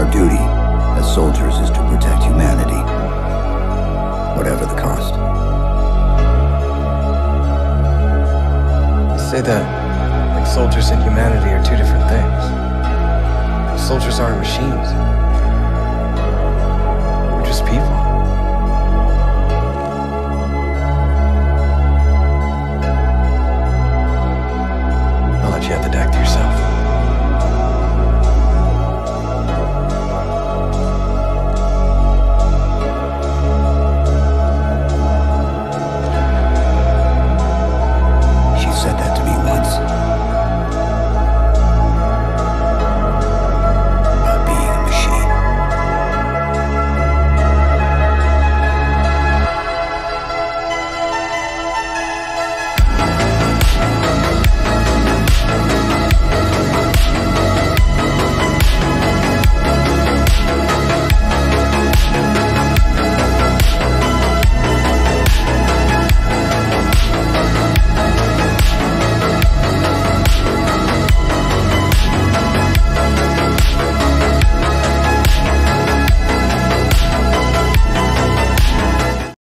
Our duty as soldiers is to protect humanity, whatever the cost. They say that like soldiers and humanity are two different things. Soldiers aren't machines.